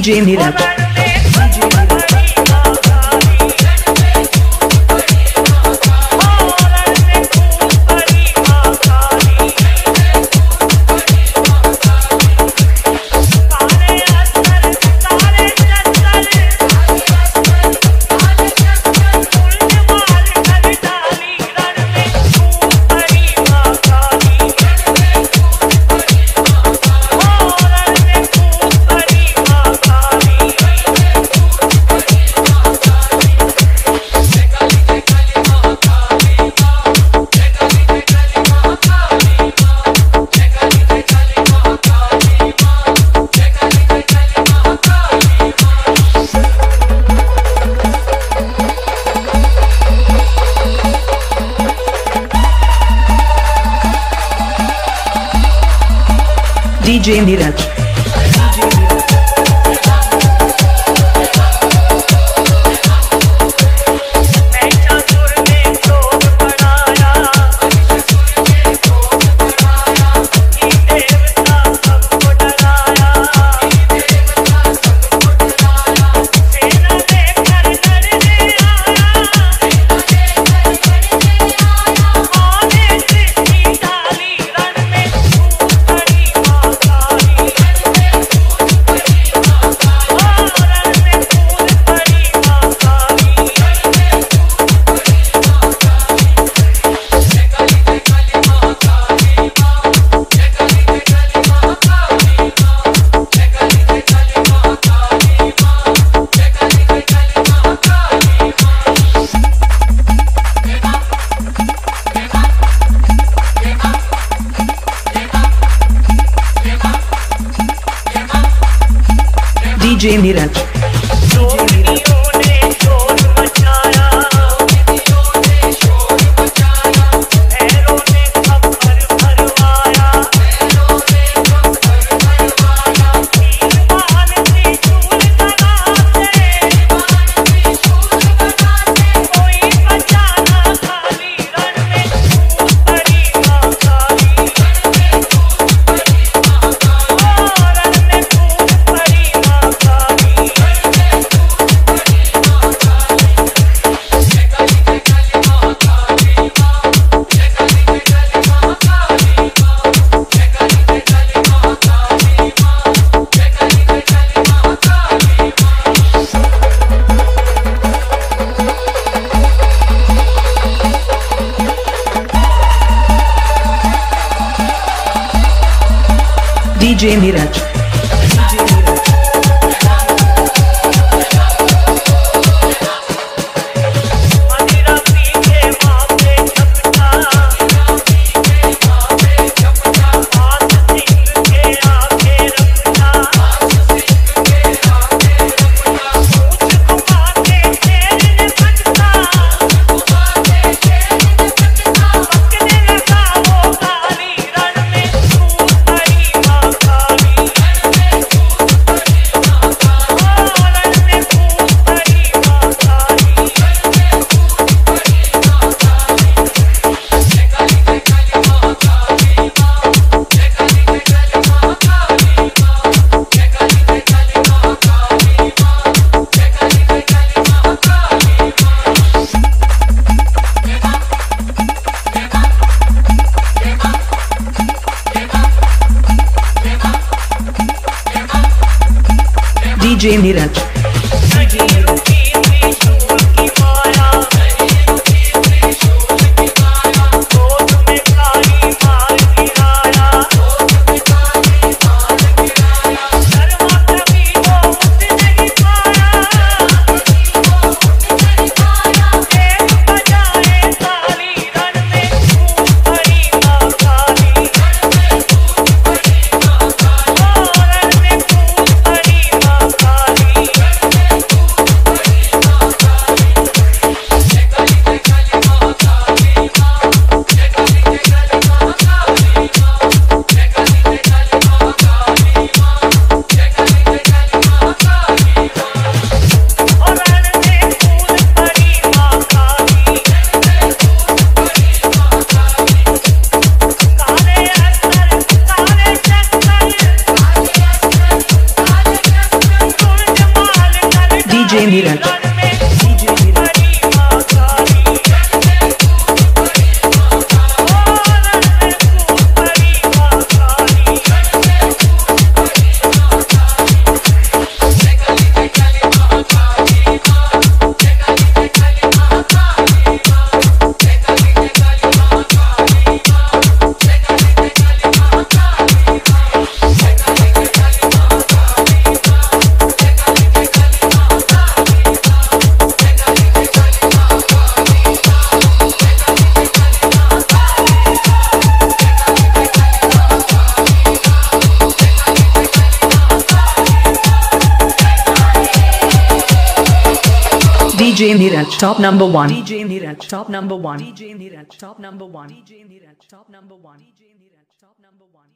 DJ Neeraj. DJ Neeraj. DJ Neeraj. DJ Neeraj. DJ Neeraj. Niranjan. DJ Niranjan. Top number one. DJ. Top number one. DJ. Top number one. DJ. Top number one. DJ. Top number one.